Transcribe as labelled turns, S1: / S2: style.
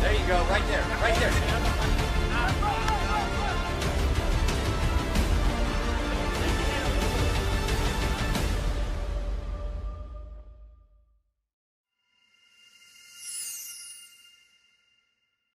S1: There you go, right there, right there.